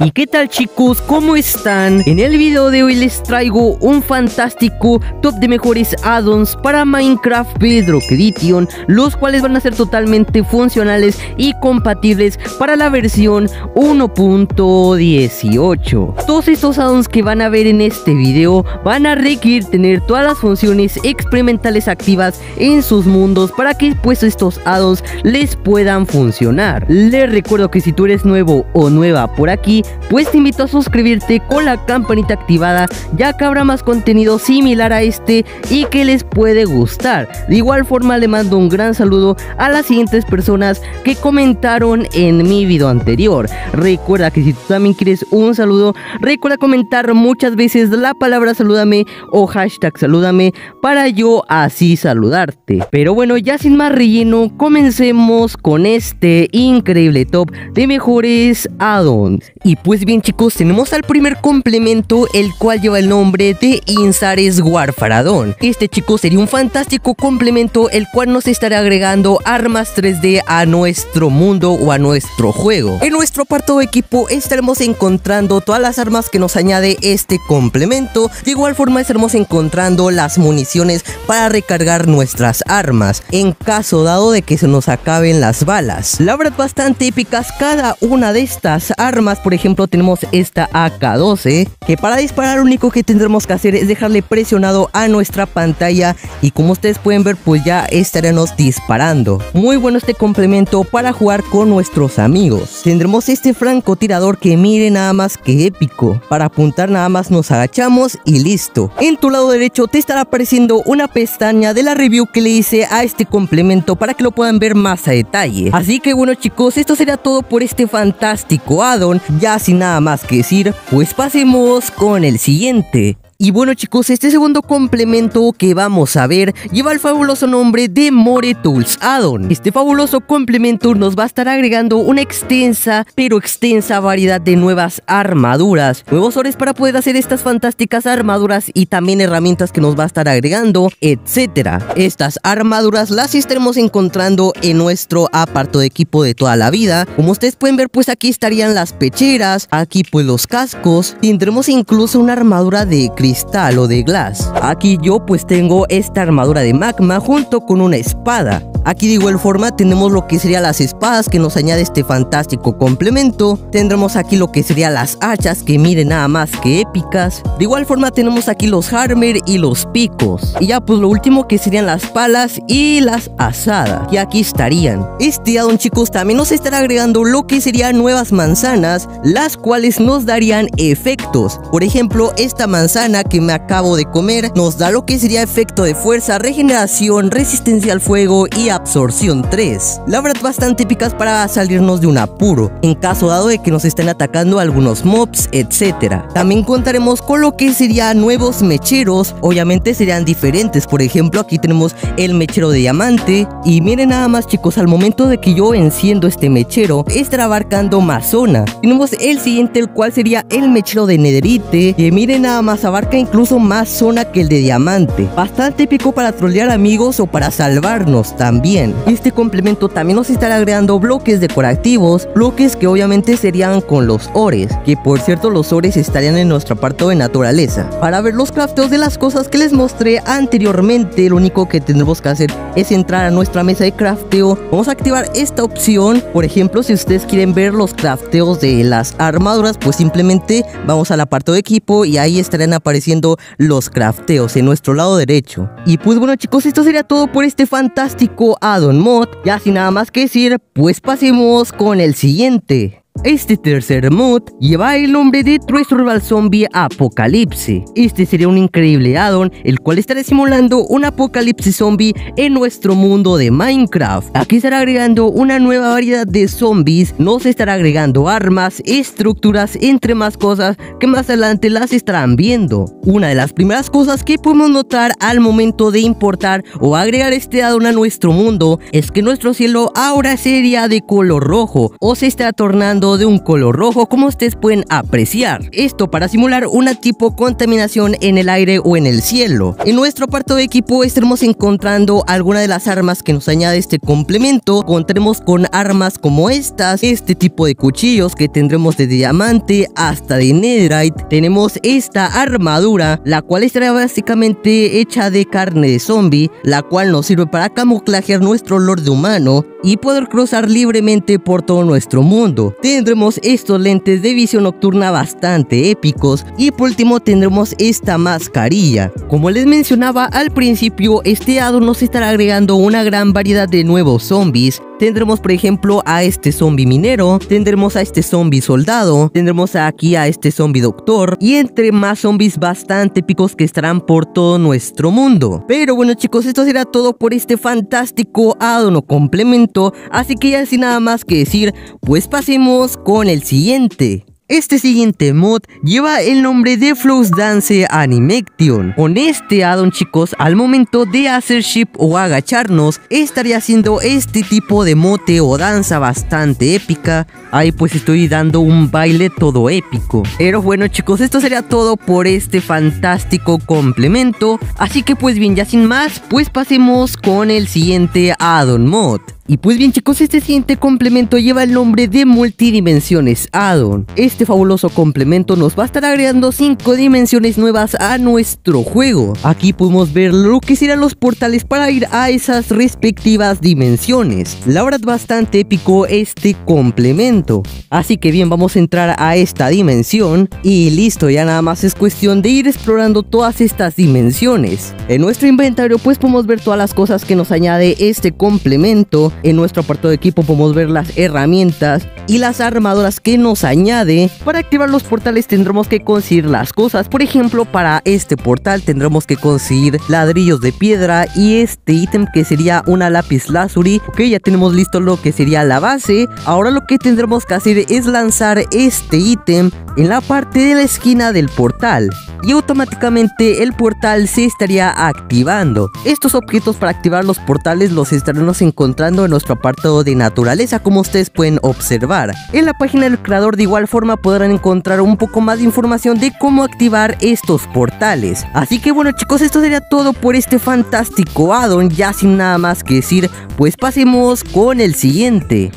¿Y qué tal chicos? ¿Cómo están? En el video de hoy les traigo un fantástico top de mejores addons para Minecraft Bedrock Edition Los cuales van a ser totalmente funcionales y compatibles para la versión 1.18 Todos estos addons que van a ver en este video van a requerir tener todas las funciones experimentales activas en sus mundos Para que pues estos addons les puedan funcionar Les recuerdo que si tú eres nuevo o nueva por aquí pues te invito a suscribirte con la campanita activada ya que habrá más contenido similar a este y que les puede gustar. De igual forma le mando un gran saludo a las siguientes personas que comentaron en mi video anterior. Recuerda que si tú también quieres un saludo, recuerda comentar muchas veces la palabra salúdame o hashtag salúdame para yo así saludarte. Pero bueno, ya sin más relleno, comencemos con este increíble top de mejores addons. Pues bien chicos, tenemos al primer complemento el cual lleva el nombre de Insares Warfaradón. Este chicos sería un fantástico complemento el cual nos estará agregando armas 3D a nuestro mundo o a nuestro juego. En nuestro apartado de equipo estaremos encontrando todas las armas que nos añade este complemento. De igual forma estaremos encontrando las municiones para recargar nuestras armas en caso dado de que se nos acaben las balas. La verdad bastante épicas cada una de estas armas, por ejemplo tenemos esta AK-12 que para disparar lo único que tendremos que hacer es dejarle presionado a nuestra pantalla y como ustedes pueden ver pues ya estaremos disparando. Muy bueno este complemento para jugar con nuestros amigos. Tendremos este francotirador que mire nada más que épico. Para apuntar nada más nos agachamos y listo. En tu lado derecho te estará apareciendo una pestaña de la review que le hice a este complemento para que lo puedan ver más a detalle. Así que bueno chicos, esto sería todo por este fantástico addon. Ya sin nada más que decir, pues pasemos con el siguiente. Y bueno chicos, este segundo complemento que vamos a ver lleva el fabuloso nombre de More Tools Addon. Este fabuloso complemento nos va a estar agregando una extensa, pero extensa variedad de nuevas armaduras, nuevos ores para poder hacer estas fantásticas armaduras y también herramientas que nos va a estar agregando, etcétera. Estas armaduras las estaremos encontrando en nuestro aparto de equipo de toda la vida. Como ustedes pueden ver, pues aquí estarían las pecheras, aquí pues los cascos, tendremos incluso una armadura de cristal o de glass. Aquí yo pues tengo esta armadura de magma junto con una espada. Aquí de igual forma tenemos lo que serían las espadas que nos añade este fantástico complemento. Tendremos aquí lo que serían las hachas que miren nada más que épicas. De igual forma tenemos aquí los hammer y los picos. Y ya pues lo último que serían las palas y las asadas. Y aquí estarían. Este addon chicos también nos estará agregando lo que serían nuevas manzanas. Las cuales nos darían efectos. Por ejemplo esta manzana que me acabo de comer nos da lo que sería efecto de fuerza, regeneración, resistencia al fuego y absorción 3. La verdad bastante épicas para salirnos de un apuro, en caso dado de que nos estén atacando algunos mobs, etc. También contaremos con lo que serían nuevos mecheros, obviamente serían diferentes, por ejemplo aquí tenemos el mechero de diamante, y miren nada más chicos, al momento de que yo enciendo este mechero, estará abarcando más zona. Tenemos el siguiente, el cual sería el mechero de nederite, que miren nada más abarca incluso más zona que el de diamante. Bastante épico para trolear amigos o para salvarnos también bien. Este complemento también nos estará agregando bloques decorativos, bloques que obviamente serían con los ores, que por cierto los ores estarían en nuestro apartado de naturaleza. Para ver los crafteos de las cosas que les mostré anteriormente, lo único que tendremos que hacer es entrar a nuestra mesa de crafteo. Vamos a activar esta opción, por ejemplo si ustedes quieren ver los crafteos de las armaduras, pues simplemente vamos al apartado de equipo y ahí estarán apareciendo los crafteos en nuestro lado derecho. Y pues bueno chicos, esto sería todo por este fantástico Addon Mod. Ya sin nada más que decir, pues pasemos con el siguiente. Este tercer mod lleva el nombre de True Survival Zombie Apocalipse. Este sería un increíble addon, el cual estará simulando un apocalipsis zombie en nuestro mundo de Minecraft. Aquí estará agregando una nueva variedad de zombies, nos estará agregando armas, estructuras, entre más cosas que más adelante las estarán viendo. Una de las primeras cosas que podemos notar al momento de importar o agregar este addon a nuestro mundo es que nuestro cielo ahora sería de color rojo o se está tornando de un color rojo como ustedes pueden apreciar. Esto para simular una tipo contaminación en el aire o en el cielo. En nuestro apartado de equipo estaremos encontrando algunas de las armas que nos añade este complemento. Contaremos con armas como estas, este tipo de cuchillos que tendremos de diamante hasta de netherite. Tenemos esta armadura, la cual estará básicamente hecha de carne de zombie, la cual nos sirve para camuflajear nuestro olor de humano y poder cruzar libremente por todo nuestro mundo. Tendremos estos lentes de visión nocturna bastante épicos y por último tendremos esta mascarilla. Como les mencionaba al principio, este addon nos estará agregando una gran variedad de nuevos zombies. Tendremos por ejemplo a este zombie minero, tendremos a este zombie soldado, tendremos aquí a este zombie doctor y entre más zombies bastante épicos que estarán por todo nuestro mundo. Pero bueno chicos, esto será todo por este fantástico addon o complemento, así que ya sin nada más que decir, pues pasemos con el siguiente. Este siguiente mod lleva el nombre de Flows Dance Animation. Con este addon chicos, al momento de hacer ship o agacharnos, estaría haciendo este tipo de mote o danza bastante épica. Ahí pues estoy dando un baile todo épico. Pero bueno chicos, esto sería todo por este fantástico complemento. Así que pues bien, ya sin más, pues pasemos con el siguiente addon mod. Y pues bien chicos, este siguiente complemento lleva el nombre de Multidimensiones Addon. Este fabuloso complemento nos va a estar agregando 5 dimensiones nuevas a nuestro juego. Aquí podemos ver lo que serán los portales para ir a esas respectivas dimensiones. La verdad bastante épico este complemento. Así que bien, vamos a entrar a esta dimensión y listo, ya nada más es cuestión de ir explorando todas estas dimensiones. En nuestro inventario pues podemos ver todas las cosas que nos añade este complemento en nuestro apartado de equipo podemos ver las herramientas y las armaduras que nos añade. Para activar los portales tendremos que conseguir las cosas. Por ejemplo, para este portal tendremos que conseguir ladrillos de piedra y este ítem que sería una lápiz lazuli. Ok, ya tenemos listo lo que sería la base. Ahora lo que tendremos que hacer es lanzar este ítem en la parte de la esquina del portal y automáticamente el portal se estaría activando. Estos objetos para activar los portales los estaremos encontrando en nuestro apartado de naturaleza como ustedes pueden observar. En la página del creador de igual forma podrán encontrar un poco más de información de cómo activar estos portales. Así que bueno chicos esto sería todo por este fantástico addon ya sin nada más que decir pues pasemos con el siguiente.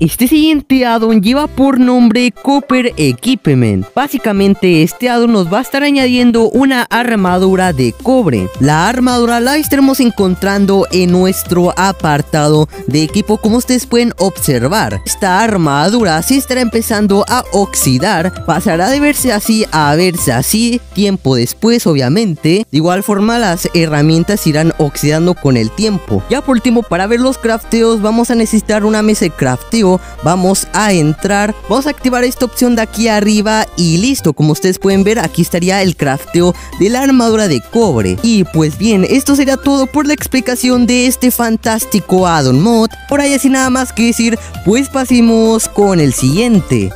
Este siguiente addon lleva por nombre Copper Equipment. Básicamente este addon nos va a estar añadiendo una armadura de cobre. La armadura la estaremos encontrando en nuestro apartado de equipo como ustedes pueden observar. Esta armadura se estará empezando a oxidar. Pasará de verse así a verse así tiempo después obviamente. De igual forma las herramientas irán oxidando con el tiempo. Ya por último para ver los crafteos vamos a necesitar una mesa de crafteo vamos a entrar, vamos a activar esta opción de aquí arriba y listo, como ustedes pueden ver aquí estaría el crafteo de la armadura de cobre. Y pues bien, esto sería todo por la explicación de este fantástico addon mod. Por ahí así nada más que decir, pues pasemos con el siguiente.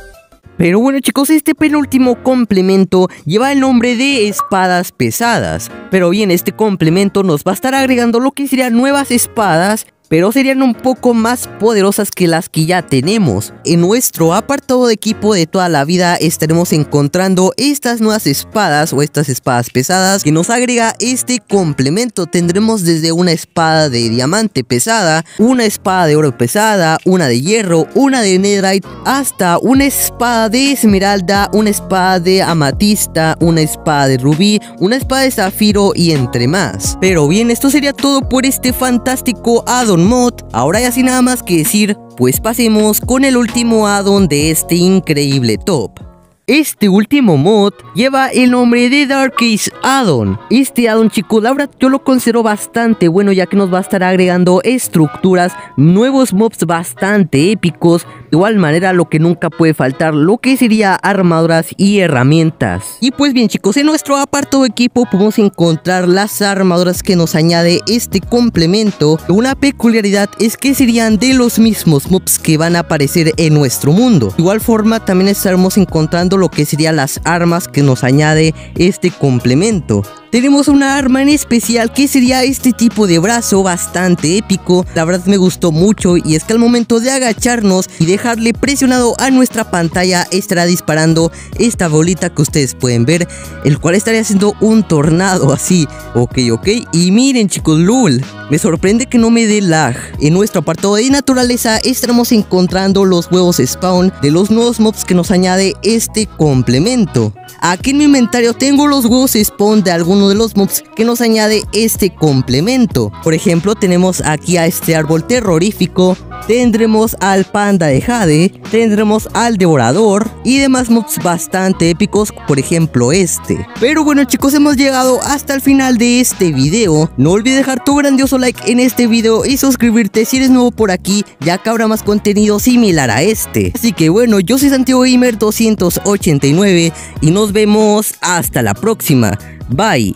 Pero bueno chicos, este penúltimo complemento lleva el nombre de espadas pesadas. Pero bien, este complemento nos va a estar agregando lo que serían nuevas espadas pero serían un poco más poderosas que las que ya tenemos. En nuestro apartado de equipo de toda la vida estaremos encontrando estas nuevas espadas o estas espadas pesadas que nos agrega este complemento. Tendremos desde una espada de diamante pesada, una espada de oro pesada, una de hierro, una de netherite, hasta una espada de esmeralda, una espada de amatista, una espada de rubí, una espada de zafiro y entre más. Pero bien, esto sería todo por este fantástico addon mod. Ahora ya sin nada más que decir, pues pasemos con el último addon de este increíble top. Este último mod lleva el nombre de Dark Ace Addon. Este addon chicos, la verdad yo lo considero bastante bueno ya que nos va a estar agregando estructuras, nuevos mobs bastante épicos, igual manera lo que nunca puede faltar, lo que sería armaduras y herramientas. Y pues bien chicos, en nuestro apartado equipo podemos encontrar las armaduras que nos añade este complemento. Una peculiaridad es que serían de los mismos mobs que van a aparecer en nuestro mundo. De igual forma también estaremos encontrando lo que serían las armas que nos añade este complemento tenemos una arma en especial que sería este tipo de brazo bastante épico. La verdad me gustó mucho y es que al momento de agacharnos y dejar dejarle presionado a nuestra pantalla estará disparando esta bolita que ustedes pueden ver, el cual estaría haciendo un tornado así. Ok, ok. Y miren chicos, lul. Me sorprende que no me dé lag. En nuestro apartado de naturaleza estaremos encontrando los huevos spawn de los nuevos mobs que nos añade este complemento. Aquí en mi inventario tengo los huevos spawn de algunos de los mobs que nos añade este complemento. Por ejemplo, tenemos aquí a este árbol terrorífico, tendremos al panda de Jade, tendremos al devorador y demás mobs bastante épicos, por ejemplo este. Pero bueno chicos, hemos llegado hasta el final de este video. No olvides dejar tu grandioso like en este video y suscribirte si eres nuevo por aquí, ya que habrá más contenido similar a este. Así que bueno, yo soy Santiago Gamer 289 y nos vemos hasta la próxima. Bye.